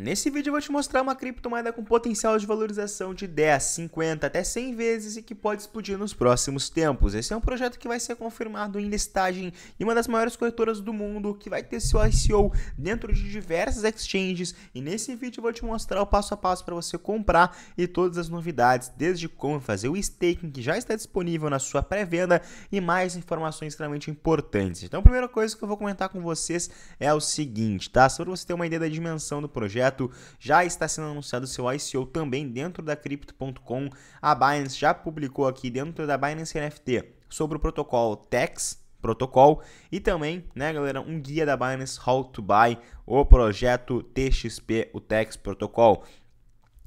Nesse vídeo eu vou te mostrar uma criptomoeda com potencial de valorização de 10, 50 até 100 vezes e que pode explodir nos próximos tempos. Esse é um projeto que vai ser confirmado em listagem em uma das maiores corretoras do mundo, que vai ter seu ICO dentro de diversas exchanges e nesse vídeo eu vou te mostrar o passo a passo para você comprar e todas as novidades, desde como fazer o staking que já está disponível na sua pré-venda e mais informações extremamente importantes. Então a primeira coisa que eu vou comentar com vocês é o seguinte, tá? Só para você ter uma ideia da dimensão do projeto, projeto. Já está sendo anunciado seu ICO também dentro da Crypto.com. A Binance já publicou aqui dentro da Binance NFT sobre o protocolo TEX, protocolo e também, né, galera, um guia da Binance How to Buy o projeto TXP, o TEX Protocol.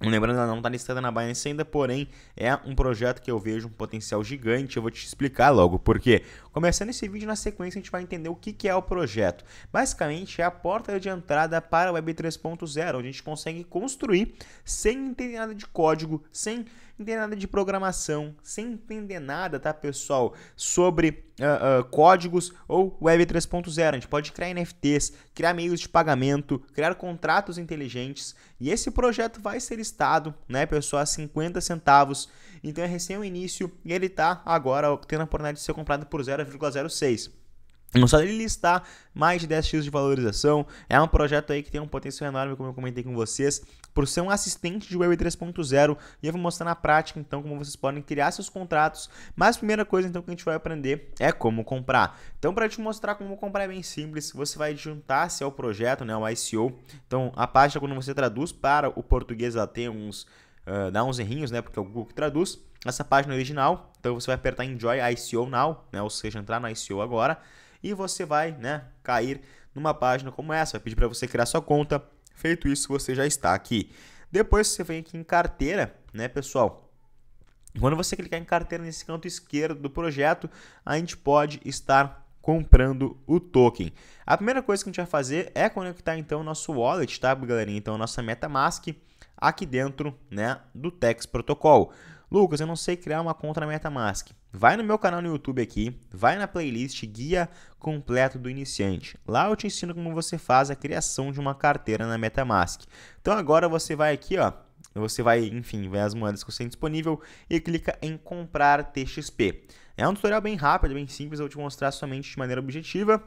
Lembrando, ela não está listada na Binance ainda, porém é um projeto que eu vejo um potencial gigante. Eu vou te explicar logo porque. Começando esse vídeo na sequência, a gente vai entender o que, que é o projeto. Basicamente, é a porta de entrada para a Web 3.0, onde a gente consegue construir sem entender nada de código, sem entender nada de programação, sem entender nada, tá, pessoal, sobre uh, uh, códigos ou Web 3.0. A gente pode criar NFTs, criar meios de pagamento, criar contratos inteligentes e esse projeto vai ser listado, né, pessoal, a 50 centavos. Então é recém o início e ele está agora tendo a oportunidade de ser comprado por 0,06. Não só ele listar mais de 10x de valorização, é um projeto aí que tem um potencial enorme, como eu comentei com vocês, por ser um assistente de Web 3.0 e eu vou mostrar na prática então como vocês podem criar seus contratos. Mas a primeira coisa então que a gente vai aprender é como comprar. Então para te mostrar como comprar é bem simples, você vai juntar-se ao projeto, né, o ICO. Então a página quando você traduz para o português ela tem uns uh, dá uns errinhos, né, porque é o Google que traduz. Essa página original, então você vai apertar Enjoy ICO Now, né, ou seja, entrar no ICO agora e você vai, né, cair numa página como essa, vai pedir para você criar sua conta. Feito isso, você já está aqui. Depois você vem aqui em carteira, né, pessoal? Quando você clicar em carteira nesse canto esquerdo do projeto, a gente pode estar comprando o token. A primeira coisa que a gente vai fazer é conectar então o nosso wallet, tá, galerinha? Então, nossa MetaMask aqui dentro, né, do Tex Protocol. Lucas, eu não sei criar uma conta na MetaMask. Vai no meu canal no YouTube aqui, vai na playlist Guia Completo do Iniciante. Lá eu te ensino como você faz a criação de uma carteira na MetaMask. Então agora você vai aqui, ó, você vai, enfim, ver as moedas que você tem disponível e clica em comprar TXP. É um tutorial bem rápido, bem simples, eu vou te mostrar somente de maneira objetiva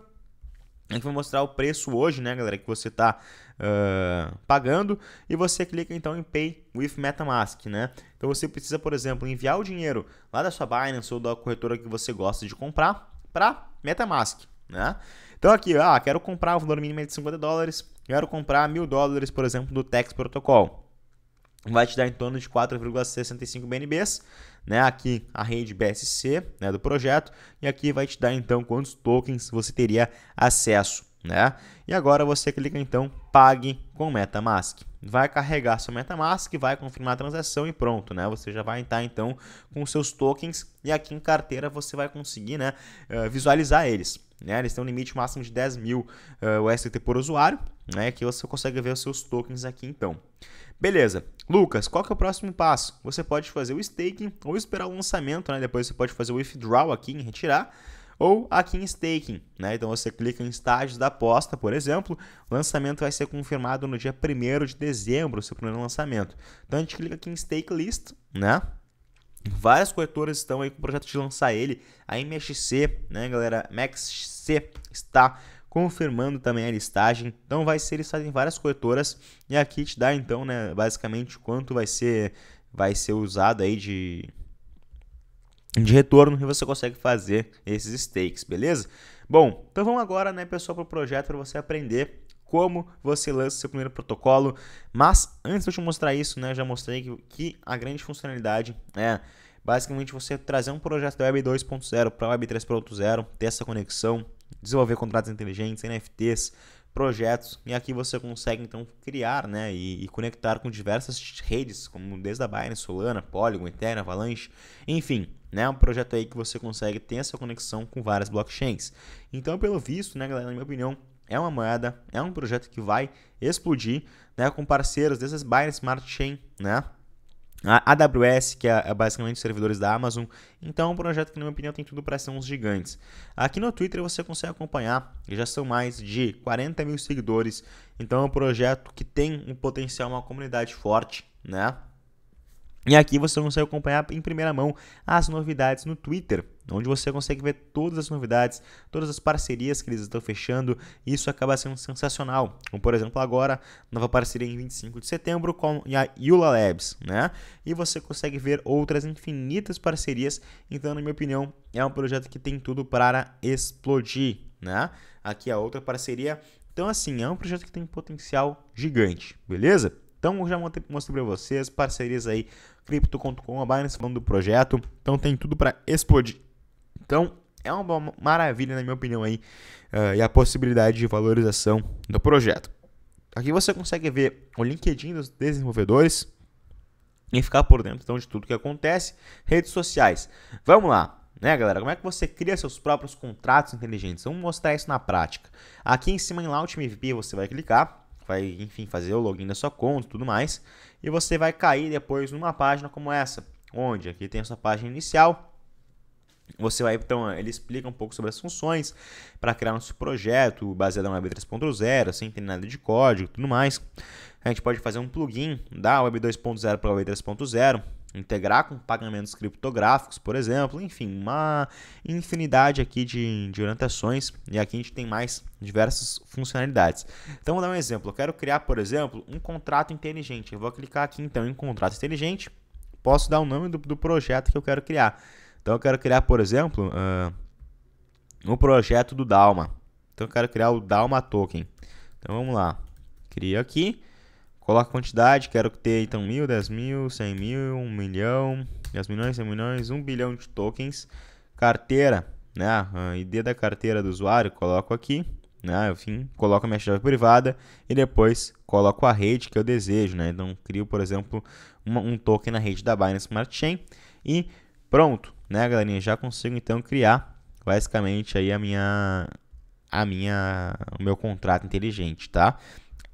a gente vai mostrar o preço hoje, né, galera, que você está uh, pagando e você clica então em Pay with MetaMask, né? Então você precisa, por exemplo, enviar o dinheiro lá da sua Binance ou da corretora que você gosta de comprar para MetaMask, né? Então aqui, ah, quero comprar o valor mínimo de 50 dólares, quero comprar mil dólares, por exemplo, do Tex Protocol vai te dar em torno de 4,65 BNBs, né? Aqui a rede BSC, né, do projeto, e aqui vai te dar então quantos tokens você teria acesso, né? E agora você clica então pague com MetaMask. Vai carregar seu MetaMask, vai confirmar a transação e pronto, né? Você já vai estar então com seus tokens e aqui em carteira você vai conseguir, né, eh, visualizar eles. Né? Eles têm um limite máximo de 10 mil uh, eh, USDT por usuário, né? Que você consegue ver os seus tokens aqui então. Beleza. Lucas, qual que é o próximo passo? Você pode fazer o staking ou esperar o lançamento, né? Depois você pode fazer o withdrawal aqui em retirar ou aqui em staking, né? Então você clica em estágios da aposta, por exemplo, o lançamento vai ser confirmado no dia 1 de dezembro, seu primeiro lançamento. Então a gente clica aqui em stake list, né? Várias corretoras estão aí com o projeto de lançar ele. A MXC, né, galera? MXC está confirmando também a listagem. Então vai ser listado em várias corretoras e aqui te dá então, né, basicamente quanto vai ser vai ser usado aí de de retorno e você consegue fazer esses stakes, beleza? Bom, então vamos agora, né, pessoal, para o projeto para você aprender como você lança seu primeiro protocolo. Mas antes de eu te mostrar isso, né, já mostrei que, que a grande funcionalidade é basicamente você trazer um projeto da Web 2.0 para a Web 3.0, ter essa conexão, desenvolver contratos inteligentes, NFTs, projetos, e aqui você consegue então criar né, e, e, conectar com diversas redes, como desde a Binance, Solana, Polygon, Ethereum, Avalanche, enfim, né, um projeto aí que você consegue ter essa conexão com várias blockchains. Então, pelo visto, né, galera, na minha opinião, é uma moeda, é um projeto que vai explodir, né, com parceiros dessas Binance Smart Chain, né, a AWS, que é, é basicamente servidores da Amazon. Então é um projeto que, na minha opinião, tem tudo para ser uns gigantes. Aqui no Twitter você consegue acompanhar, já são mais de 40 mil seguidores. Então é um projeto que tem um potencial, uma comunidade forte, né? E aqui você consegue acompanhar em primeira mão as novidades no Twitter, onde você consegue ver todas as novidades, todas as parcerias que eles estão fechando. E isso acaba sendo sensacional. Como por exemplo agora, nova parceria em 25 de setembro com a Yula Labs, né? E você consegue ver outras infinitas parcerias. Então, na minha opinião, é um projeto que tem tudo para explodir, né? Aqui a outra parceria. Então, assim, é um projeto que tem potencial gigante, beleza? Então, já mostrei para vocês parcerias aí Crypto.com, a Binance falando do projeto. Então tem tudo para explodir. Então é uma maravilha, na minha opinião, aí, uh, e a possibilidade de valorização do projeto. Aqui você consegue ver o LinkedIn dos desenvolvedores e ficar por dentro então, de tudo que acontece. Redes sociais. Vamos lá. Né, galera? Como é que você cria seus próprios contratos inteligentes? Vamos mostrar isso na prática. Aqui em cima em Launch MVP você vai clicar vai, enfim, fazer o login da sua conta e tudo mais. E você vai cair depois numa página como essa, onde aqui tem a sua página inicial. Você vai, então, ele explica um pouco sobre as funções para criar nosso projeto baseado na Web 3.0, sem ter nada de código e tudo mais. A gente pode fazer um plugin da Web 2.0 para a Web 3.0 integrar com pagamentos criptográficos, por exemplo, enfim, uma infinidade aqui de, de orientações e aqui a gente tem mais diversas funcionalidades. Então, vou dar um exemplo. Eu quero criar, por exemplo, um contrato inteligente. Eu vou clicar aqui então em contrato inteligente. Posso dar o nome do, do projeto que eu quero criar. Então, eu quero criar, por exemplo, uh, um projeto do Dalma. Então, eu quero criar o Dalma Token. Então, vamos lá. Cria aqui. Coloca a quantidade, quero ter então mil, dez mil, cem mil, um milhão, dez milhões, cem milhões, um bilhão de tokens. Carteira, né? A ID da carteira do usuário, coloco aqui, né? Enfim, coloco a minha chave privada e depois coloco a rede que eu desejo, né? Então crio, por exemplo, uma, um token na rede da Binance Smart Chain e pronto, né, galerinha? Já consigo então criar basicamente aí a minha a minha o meu contrato inteligente, tá?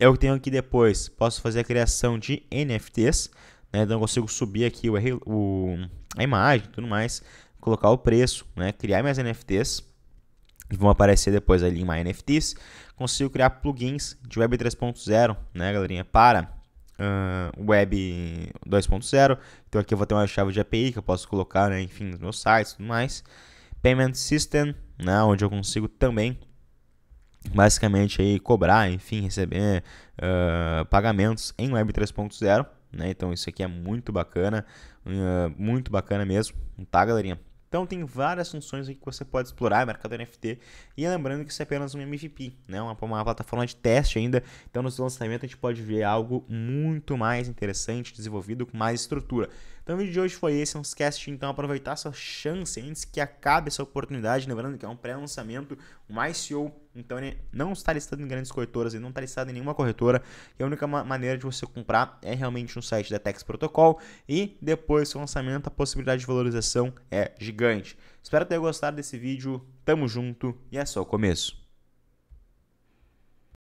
Eu tenho aqui depois, posso fazer a criação de NFTs, né? então eu consigo subir aqui o, o, a imagem tudo mais, colocar o preço, né? criar minhas NFTs, vão aparecer depois ali em My NFTs. Consigo criar plugins de Web 3.0, né, galerinha, para uh, Web 2.0. Então aqui eu vou ter uma chave de API que eu posso colocar, né, enfim, nos meus sites e tudo mais. Payment System, né, onde eu consigo também basicamente aí cobrar, enfim, receber uh, pagamentos em Web 3.0, né? Então isso aqui é muito bacana, uh, muito bacana mesmo, tá, galerinha? Então tem várias funções que você pode explorar mercado NFT e lembrando que isso é apenas um MVP, né? Uma, uma plataforma de teste ainda. Então no lançamento a gente pode ver algo muito mais interessante, desenvolvido com mais estrutura. Então o vídeo de hoje foi esse, não esquece de então aproveitar essa chance antes que acabe essa oportunidade, lembrando que é um pré-lançamento, um ICO, então ele não está listado em grandes corretoras, ele não está listado em nenhuma corretora, e a única maneira de você comprar é realmente no site da Tex Protocol, e depois do lançamento a possibilidade de valorização é gigante. Espero ter gostado desse vídeo, tamo junto e é só o começo.